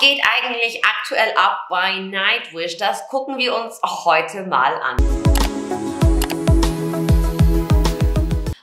geht eigentlich aktuell ab bei Nightwish? Das gucken wir uns heute mal an.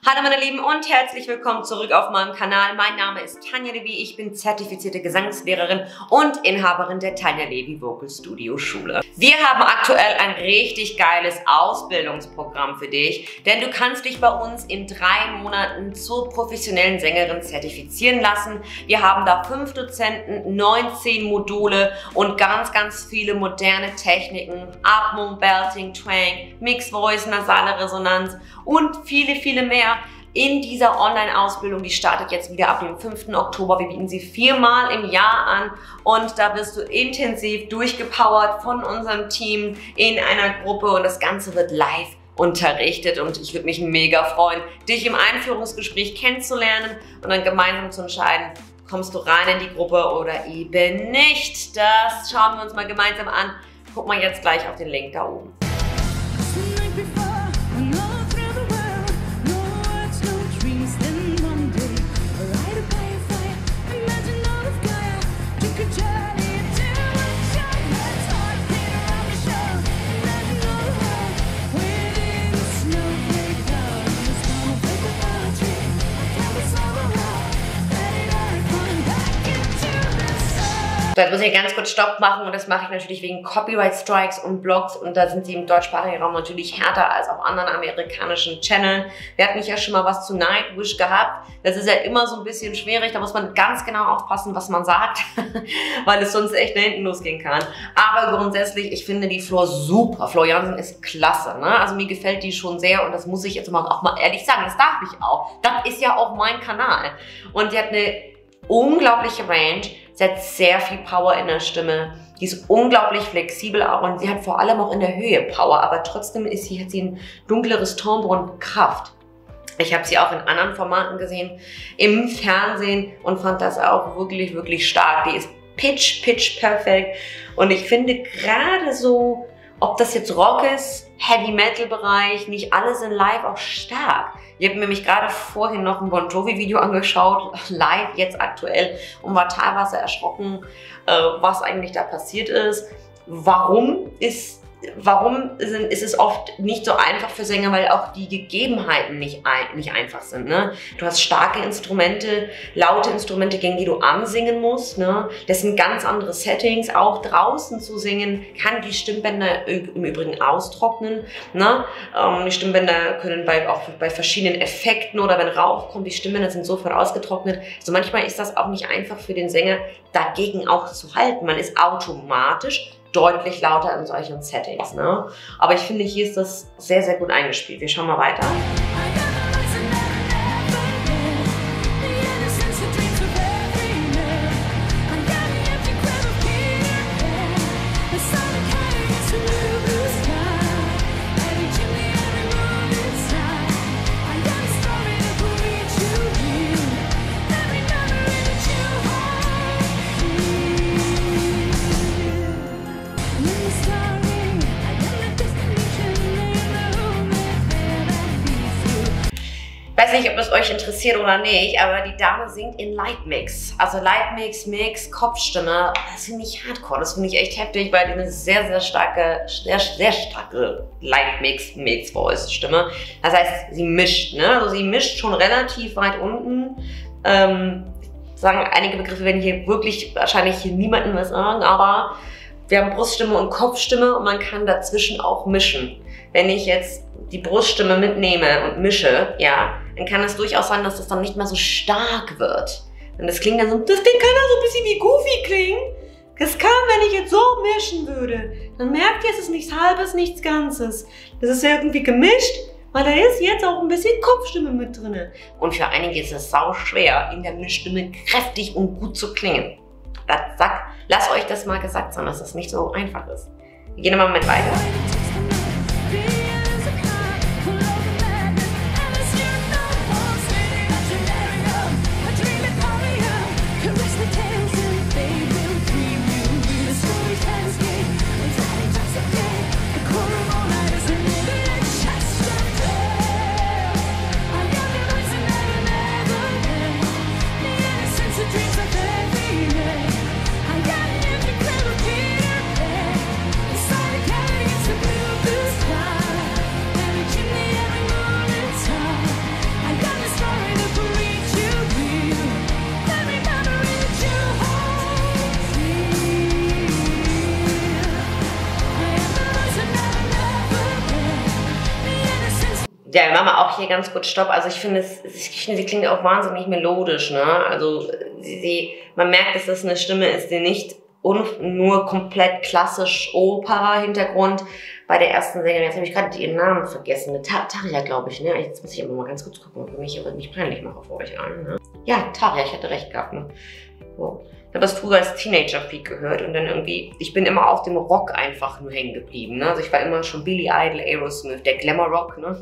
Hallo meine Lieben und herzlich willkommen zurück auf meinem Kanal. Mein Name ist Tanja Levi, ich bin zertifizierte Gesangslehrerin und Inhaberin der Tanja Levi Vocal Studio Schule. Wir haben aktuell ein richtig geiles Ausbildungsprogramm für dich, denn du kannst dich bei uns in drei Monaten zur professionellen Sängerin zertifizieren lassen. Wir haben da fünf Dozenten, 19 Module und ganz, ganz viele moderne Techniken, Atmung, Belting, Twang, Mixed Voice, nasale Resonanz und viele, viele mehr in dieser Online-Ausbildung. Die startet jetzt wieder ab dem 5. Oktober. Wir bieten sie viermal im Jahr an und da wirst du intensiv durchgepowert von unserem Team in einer Gruppe und das Ganze wird live unterrichtet und ich würde mich mega freuen, dich im Einführungsgespräch kennenzulernen und dann gemeinsam zu entscheiden, kommst du rein in die Gruppe oder eben nicht. Das schauen wir uns mal gemeinsam an. Guck mal jetzt gleich auf den Link da oben. Jetzt muss ich ganz kurz Stopp machen und das mache ich natürlich wegen Copyright Strikes und Blogs und da sind sie im deutschsprachigen Raum natürlich härter als auf anderen amerikanischen Channeln. Wir hatten ja schon mal was zu Nightwish gehabt. Das ist ja immer so ein bisschen schwierig, da muss man ganz genau aufpassen, was man sagt, weil es sonst echt nach hinten losgehen kann. Aber grundsätzlich, ich finde die Flor super. Flor Jansen ist klasse. Ne? Also mir gefällt die schon sehr und das muss ich jetzt mal auch mal ehrlich sagen, das darf ich auch. Das ist ja auch mein Kanal. Und die hat eine unglaubliche Range Sie hat sehr viel Power in der Stimme. Die ist unglaublich flexibel auch und sie hat vor allem auch in der Höhe Power, aber trotzdem ist sie, hat sie ein dunkleres Timbre und Kraft. Ich habe sie auch in anderen Formaten gesehen, im Fernsehen und fand das auch wirklich, wirklich stark. Die ist pitch, pitch perfekt und ich finde gerade so, ob das jetzt Rock ist, Heavy Metal Bereich, nicht alle sind live auch stark. Ich habe mir nämlich gerade vorhin noch ein Bon Jovi Video angeschaut, live jetzt aktuell, und war teilweise erschrocken, äh, was eigentlich da passiert ist. Warum ist warum sind, ist es oft nicht so einfach für Sänger, weil auch die Gegebenheiten nicht, ein, nicht einfach sind. Ne? Du hast starke Instrumente, laute Instrumente, gegen die du ansingen musst. Ne? Das sind ganz andere Settings. Auch draußen zu singen kann die Stimmbänder im Übrigen austrocknen. Ne? Ähm, die Stimmbänder können bei, auch bei verschiedenen Effekten oder wenn Rauch kommt, die Stimmbänder sind sofort ausgetrocknet. Also manchmal ist das auch nicht einfach für den Sänger, dagegen auch zu halten. Man ist automatisch deutlich lauter in solchen Settings. Ne? Aber ich finde, hier ist das sehr, sehr gut eingespielt. Wir schauen mal weiter. Weiß nicht, ob es euch interessiert oder nicht, aber die Dame singt in Lightmix. Also Lightmix, Mix, Kopfstimme. Das finde ich hardcore. Das finde ich echt heftig, weil die eine sehr, sehr starke, sehr, sehr starke Lightmix, Mix Voice Stimme. Das heißt, sie mischt, ne? Also sie mischt schon relativ weit unten. Ähm, sagen einige Begriffe werden hier wirklich wahrscheinlich hier niemandem was sagen, aber wir haben Bruststimme und Kopfstimme und man kann dazwischen auch mischen. Wenn ich jetzt die Bruststimme mitnehme und mische, ja, dann kann es durchaus sein, dass das dann nicht mehr so stark wird. Und das klingt dann so, das Ding kann dann so ein bisschen wie Goofy klingen. Das kann, wenn ich jetzt so mischen würde, dann merkt ihr, es ist nichts Halbes, nichts Ganzes. Das ist irgendwie gemischt, weil da ist jetzt auch ein bisschen Kopfstimme mit drin. Und für einige ist es sau schwer, in der Mischstimme kräftig und gut zu klingen. Das sagt, lasst euch das mal gesagt sein, dass das nicht so einfach ist. Wir gehen mal mit weiter. Ja, wir machen auch hier ganz kurz Stopp. Also ich finde, ich finde, sie klingt auch wahnsinnig melodisch. Ne? Also sie, sie, man merkt, dass das eine Stimme ist, die nicht nur komplett klassisch Opera-Hintergrund. Bei der ersten Sängerin, jetzt habe ich gerade ihren Namen vergessen, eine Taria, glaube ich. Ne? Jetzt muss ich aber mal ganz kurz gucken, ob ich mich nicht peinlich mache vor euch allen. Ne? Ja, Taria, ich hatte recht gehabt. Ne? So. Ich habe das früher als Teenager viel gehört und dann irgendwie, ich bin immer auf dem Rock einfach nur hängen geblieben. Ne? Also ich war immer schon Billy Idol, Aerosmith, der Glamour Rock, ne?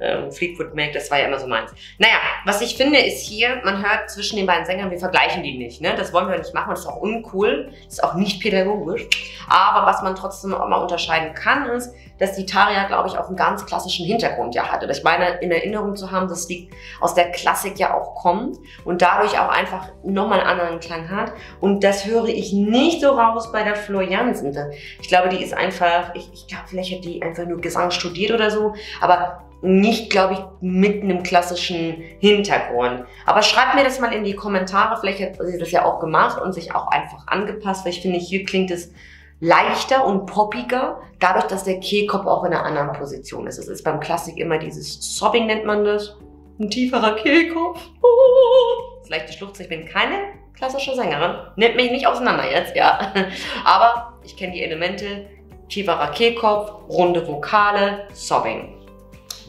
Ähm, Fleetwood Mac, das war ja immer so meins. Naja, was ich finde ist hier, man hört zwischen den beiden Sängern, wir vergleichen die nicht. Ne? Das wollen wir nicht machen, das ist auch uncool, das ist auch nicht pädagogisch. Aber was man trotzdem auch mal unterscheiden kann, ist, dass die Taria, glaube ich, auch einen ganz klassischen Hintergrund ja hatte. Ich meine, in Erinnerung zu haben, dass die aus der Klassik ja auch kommt und dadurch auch einfach nochmal einen anderen Klang hat. Und das höre ich nicht so raus bei der Floriansen. Ich glaube, die ist einfach, ich, ich glaube, vielleicht hat die einfach nur Gesang studiert oder so, aber nicht, glaube ich, mit einem klassischen Hintergrund. Aber schreibt mir das mal in die Kommentare. Vielleicht hat sie das ja auch gemacht und sich auch einfach angepasst, weil ich finde, hier klingt es leichter und poppiger, dadurch, dass der Kehlkopf auch in einer anderen Position ist. Es ist beim Klassik immer dieses Sobbing nennt man das. Ein tieferer Kehlkopf. Oh, das leichte Schluchzen. Ich bin keine klassische Sängerin. Nimmt mich nicht auseinander jetzt, ja. Aber ich kenne die Elemente. Tieferer Kehlkopf, runde Vokale, Sobbing.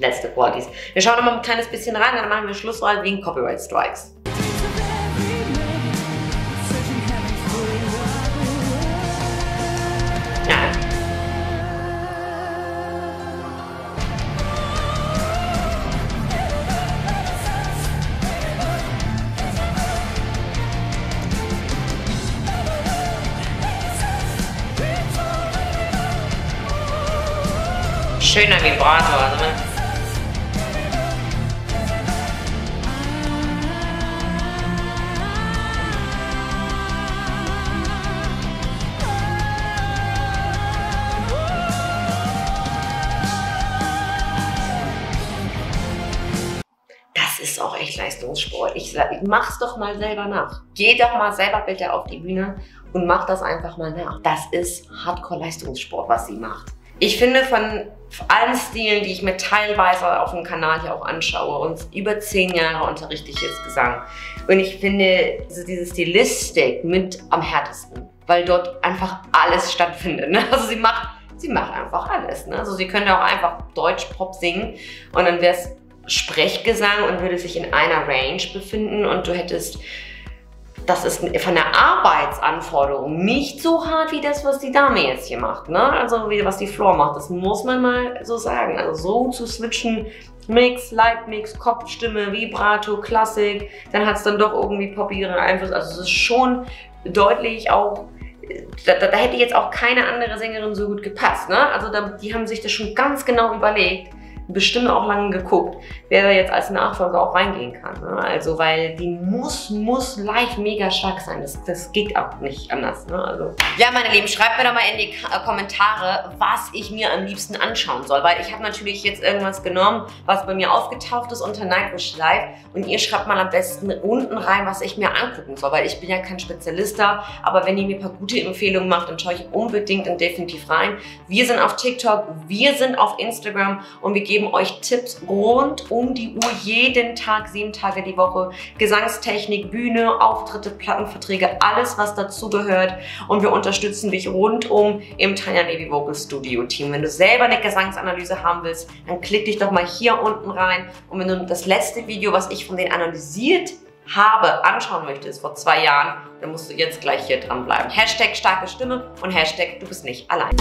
Letzte Qualities. Wir schauen nochmal ein kleines bisschen rein, dann machen wir Schlusswahl wegen Copyright Strikes. schöner Vibrator. Das ist auch echt Leistungssport. Ich sag, mach's doch mal selber nach. Geh doch mal selber bitte auf die Bühne und mach das einfach mal nach. Das ist Hardcore-Leistungssport, was sie macht. Ich finde von allen Stilen, die ich mir teilweise auf dem Kanal hier auch anschaue und über zehn Jahre unterrichte ich jetzt Gesang. Und ich finde diese Stilistik mit am härtesten, weil dort einfach alles stattfindet. Ne? Also sie macht, sie macht einfach alles. Ne? Also sie könnte auch einfach Deutsch-Pop singen und dann wäre es Sprechgesang und würde sich in einer Range befinden und du hättest das ist von der Arbeitsanforderung nicht so hart wie das, was die Dame jetzt hier macht. Ne? Also wie was die Floor macht. Das muss man mal so sagen. Also so zu switchen, Mix, Light Mix, Kopfstimme, Vibrato, Klassik, dann hat es dann doch irgendwie poppigeren Einfluss. Also es ist schon deutlich auch da, da, hätte jetzt auch keine andere Sängerin so gut gepasst. Ne? Also da, die haben sich das schon ganz genau überlegt bestimmt auch lange geguckt, wer da jetzt als Nachfolger auch reingehen kann. Ne? Also, weil die muss, muss live mega stark sein. Das, das geht auch nicht anders. Ne? Also. Ja, meine Lieben, schreibt mir doch mal in die äh, Kommentare, was ich mir am liebsten anschauen soll. Weil ich habe natürlich jetzt irgendwas genommen, was bei mir aufgetaucht ist unter Nightwish Live. Und ihr schreibt mal am besten unten rein, was ich mir angucken soll. Weil ich bin ja kein Spezialist da. Aber wenn ihr mir ein paar gute Empfehlungen macht, dann schaue ich unbedingt und definitiv rein. Wir sind auf TikTok, wir sind auf Instagram und wir geben geben euch Tipps rund um die Uhr, jeden Tag, sieben Tage die Woche. Gesangstechnik, Bühne, Auftritte, Plattenverträge, alles was dazugehört. Und wir unterstützen dich rundum im Tanya Levy Vocal Studio Team. Wenn du selber eine Gesangsanalyse haben willst, dann klick dich doch mal hier unten rein. Und wenn du das letzte Video, was ich von denen analysiert habe, anschauen möchtest vor zwei Jahren, dann musst du jetzt gleich hier dranbleiben. Hashtag starke Stimme und Hashtag du bist nicht allein.